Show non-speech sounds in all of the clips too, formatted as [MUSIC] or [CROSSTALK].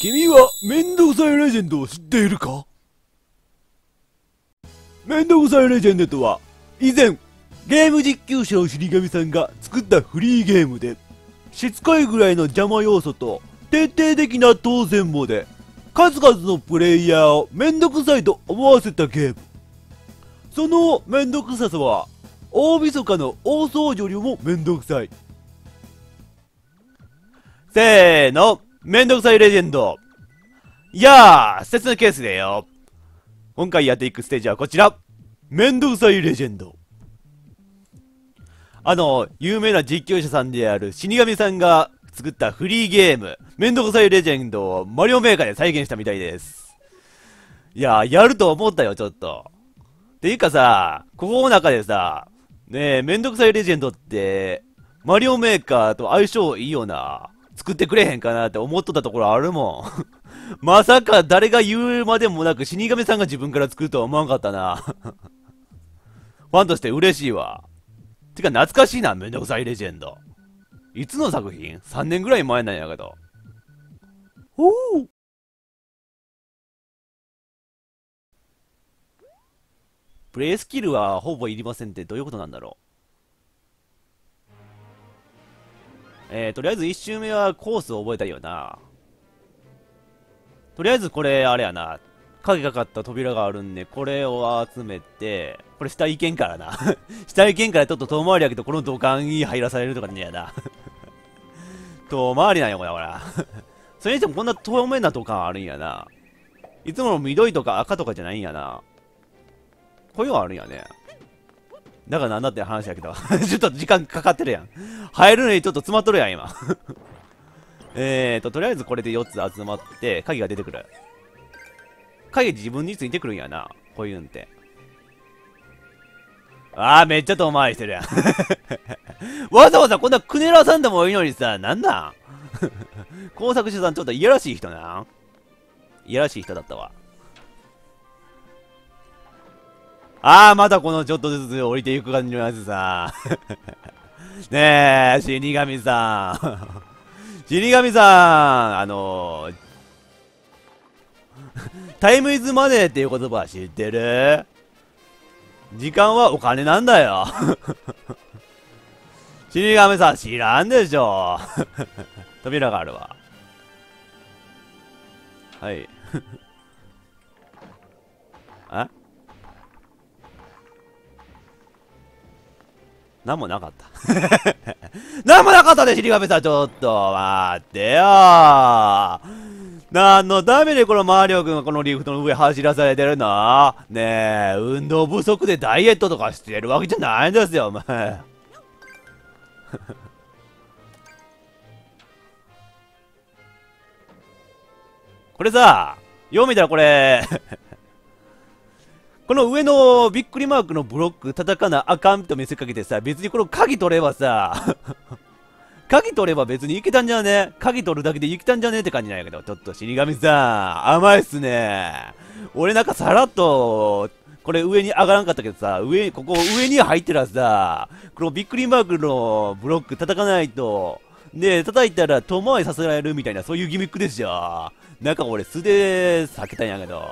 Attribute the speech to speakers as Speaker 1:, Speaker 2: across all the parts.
Speaker 1: 君はめんどくさいレジェンドを知っているか？めんどくさいレジェンドとは、以前、ゲーム実況者の死神さんが作ったフリーゲームで、しつこいぐらいの邪魔要素と、徹底的な当選簿で、数々のプレイヤーをめんどくさいと思わせたゲーム。そのめんどくささは、大晦日の大掃除よりもめんどくさい。せーの、めんどくさいレジェンド。いやー、説のケースだよ。今回やっていくステージはこちら。めんどくさいレジェンド。あの、有名な実況者さんである死神さんが作ったフリーゲーム、めんどくさいレジェンドをマリオメーカーで再現したみたいです。いやー、やると思ったよ、ちょっと。ていうかさ、ここの中でさ、ねえ、めんどくさいレジェンドって、マリオメーカーと相性いいよな。作ってくれへんかなって思っとったところあるもん。[LAUGHS] まさか誰が言うまでもなく死神さんが自分から作るとは思わんかったな。[LAUGHS] ファンとして嬉しいわ。てか懐かしいな、めんどくさいレジェンド。いつの作品 ?3 年ぐらい前なんやけど。おおプレイスキルはほぼいりませんってどういうことなんだろう？えー、とりあえず1周目はコースを覚えたいよな。とりあえずこれ、あれやな。鍵かかった扉があるんで、これを集めて、これ下行けんからな。[LAUGHS] 下行けんからちょっと遠回りやけど、この土管に入らされるとかねやな。[LAUGHS] 遠回りなんよ、これ、ほら。それにしてもこんな透明な土管あるんやな。いつもの緑とか赤とかじゃないんやな。こういうのあるんやね。だからなんだって話やけど [LAUGHS] ちょっと時間かかってるやん。入るのにちょっと詰まっとるやん、今 [LAUGHS] えーと、とりあえずこれで4つ集まって、鍵が出てくる。鍵自分についてくるんやな。こういうんって。あー、めっちゃ遠回りしてるやん [LAUGHS] わざわざこんなクネラさんでもいいのにさ、なんだ工作者さんちょっといやらしい人ないやらしい人だったわ。ああ、まだこのちょっとずつ降りていく感じのやつさ。[LAUGHS] ねえ、死神さん。[LAUGHS] 死神さん、あのー、タイムイズマネーっていう言葉知ってる？時間はお金なんだよ。[LAUGHS] 死神さん知らんでしょ。扉があるわ。はい。あ？なんもなかった。[LAUGHS] なんもなかったで、尻亀さん、ちょっと、待ってよ何のためにこのマリオ君がこのリフトの上走らされてるの？ねえ、運動不足でダイエットとかしてるわけじゃないんですよ、お前。[LAUGHS] これさ、よう見たらこれこの上のびっくりマークのブロック叩かなあかんと見せかけてさ、別にこの鍵取ればさ、[LAUGHS] 鍵取れば別にいけたんじゃね？鍵取るだけでいけたんじゃねって感じなんやけど、ちょっと死神さん、甘いっすね。俺なんかさらっと、これ上に上がらんかったけどさ、上、ここ上に入ってらさ、このびっくりマークのブロック叩かないと、で、叩いたら遠回りさせられるみたいな、そういうギミックですよ。なんか俺素で避けたんやけど。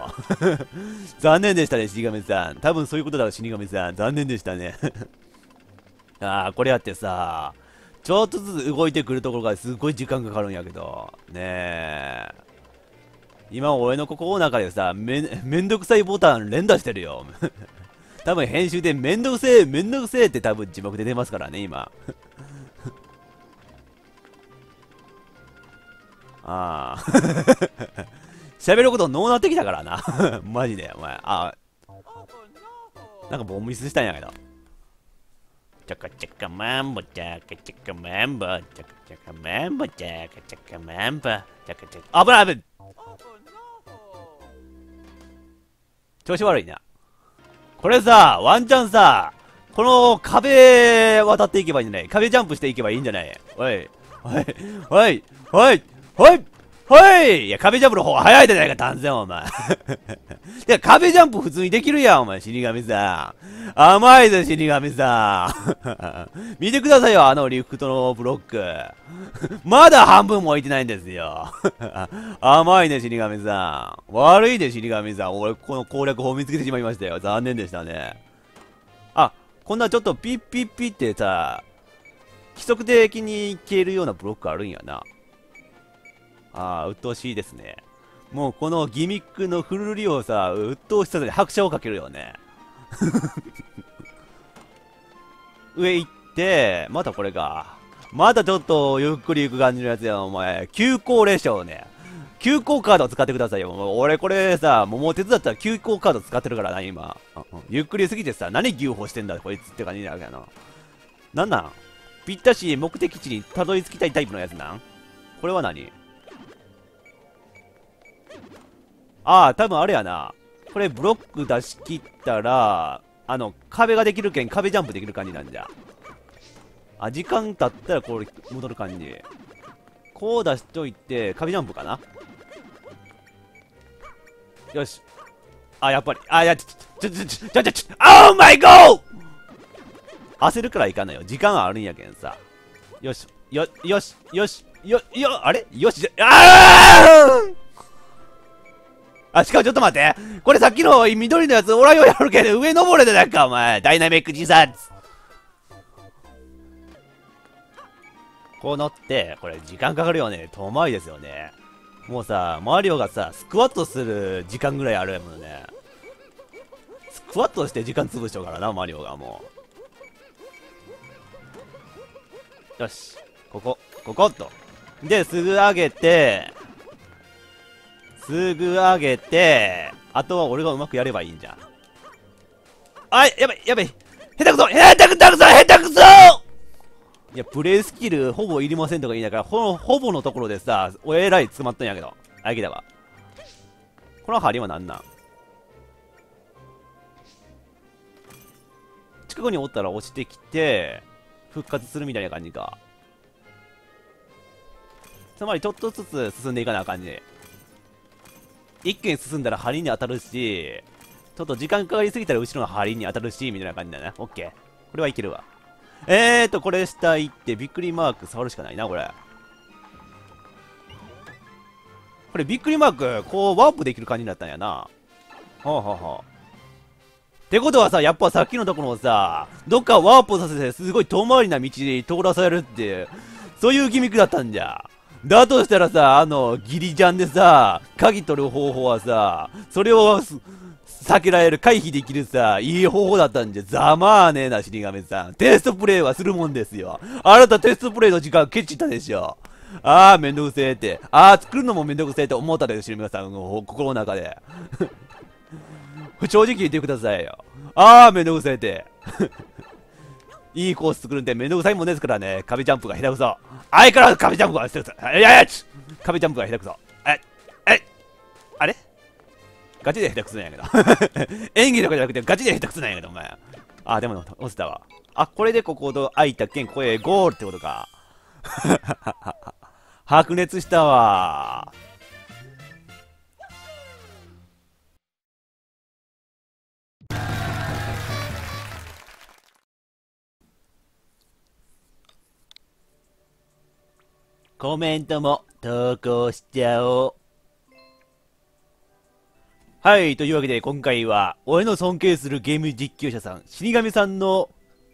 Speaker 1: [LAUGHS] 残念でしたね、死神さん。多分そういうことだろ、死神さん。残念でしたね。[LAUGHS] ああ、これやってさ、ちょっとずつ動いてくるところがすごい時間かかるんやけど。ねえ。今俺のここの中でさ、め、めんどくさいボタン連打してるよ。[LAUGHS] 多分編集でめんどくせえ、めんどくせえって多分字幕で出ますからね、今。ああ。[LAUGHS] 喋ることのうなってきたからな。[LAUGHS] マジで、お前。あなんかボンミスしたんやけど。チャカチャカマンボチャカチャカマンボチャカチャカマンボチャカチャカマンボチャカチャカ危ない危ない調子悪いな。これさ、ワンチャンさ、この壁渡っていけばいいんじゃない？壁ジャンプしていけばいいんじゃない？おい、おい、おい、おい、はいはいいや、壁ジャンプの方が早いじゃないか、断然お前。[LAUGHS] いや、壁ジャンプ普通にできるやん、お前、死神さん。甘いぜ、死神さん。[LAUGHS] 見てくださいよ、あのリフトのブロック。[LAUGHS] まだ半分も置いてないんですよ。甘いね、死神さん。悪いね、死神さん。俺、この攻略法見つけてしまいましたよ。残念でしたね。あ、こんなちょっとピッピッピってさ、規則的に消えるようなブロックあるんやな。ああ、鬱陶しいですね。もうこのギミックのフルリをさ、鬱陶しさで拍車をかけるよね。[LAUGHS] 上行って、またこれか。またちょっとゆっくり行く感じのやつやお前。急行列車をね。急行カードを使ってくださいよ。俺これさ、桃鉄だったら急行カード使ってるからな、今。ゆっくりすぎてさ、何牛歩してんだ、こいつって感じになるけどな。なんなん？ぴったし目的地にたどり着きたいタイプのやつなん？これは何？ああ、多分あれやな。これブロック出し切ったら、あの、壁ができるけん、壁ジャンプできる感じなんじゃ。あ、時間経ったらこれ戻る感じ。こう出しといて、壁ジャンプかなよし。あ、やっぱり。あ、いや、ちょ、ちょ、ちょ、ちょ、ちょ、ちょ、オーマイゴー焦るからいかないよ。時間あるんやけんさ。よし、よ、よし、よし、よ、よ、あれ？よし、あああ、しかもちょっと待って。これさっきの緑のやつ、おらよやるけど、上登れでなんか、お前。ダイナミック自殺。こう乗って、これ時間かかるよね。遠回りですよね。もうさ、マリオがさ、スクワットする時間ぐらいあるやもんね。スクワットして時間潰しちゃうからな、マリオがもう。よし。ここ、ここっと。で、すぐ上げて、すぐ上げて、あとは俺がうまくやればいいんじゃん。あい、やばい、やばい。下手くそ下手くそ下手くそいや、プレイスキルほぼいりませんとか言いながら、ほほぼのところでさ、おえらい詰まったんやけど。あげたわ。この針は何なん？近くにおったら落ちてきて、復活するみたいな感じか。つまりちょっとずつ進んでいかなあかんじ。一気に進んだら針に当たるし、ちょっと時間かかりすぎたら後ろの針に当たるし、みたいな感じだね。オッケー。これはいけるわ。えーと、これ下行って、びっくりマーク触るしかないな、これ。これびっくりマーク、こうワープできる感じになったんやな。はあ、はあはあ、ってことはさ、やっぱさっきのところをさ、どっかワープさせて、すごい遠回りな道に通らされるって、そういうギミックだったんじゃ。だとしたらさ、あの、ギリジャンでさ、鍵取る方法はさ、それを避けられる、回避できるさ、いい方法だったんじゃ、ざまあねえな、死神さん。テストプレイはするもんですよ。あなたテストプレイの時間ケチったでしょ。ああ、めんどくせえって。ああ、作るのもめんどくせえって思ったでしょ、死神さんの心の中で。[LAUGHS] 正直言ってくださいよ。ああ、めんどくせえって。いいコース作るんでめんどくさいもんですからね。壁ジャンプが下手くそ。相変わらず壁ジャンプが下手くそ。いやいや壁ジャンプが下手くそ。え、え、あれ？ガチで下手くそなんやけど。[LAUGHS] 演技とかじゃなくてガチで下手くそなんやけど、お前。あ、でも、落ちたわ。あ、これでここと開いたけん、これゴールってことか。[LAUGHS] 白熱したわ。コメントも投稿しちゃおう。はい、というわけで今回は、俺の尊敬するゲーム実況者さん、死神さんの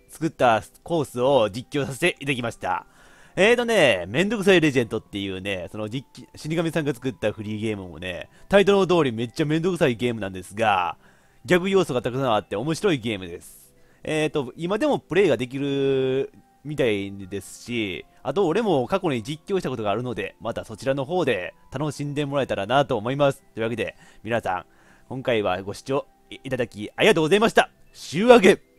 Speaker 1: 作ったコースを実況させていただきました。えーとね、めんどくさいレジェンドっていうね、その実死神さんが作ったフリーゲームもね、タイトルの通りめっちゃめんどくさいゲームなんですが、ギャグ要素がたくさんあって面白いゲームです。えーと、今でもプレイができるみたいですし、あと俺も過去に実況したことがあるので、またそちらの方で楽しんでもらえたらなと思います。というわけで、皆さん、今回はご視聴いただきありがとうございました。週明け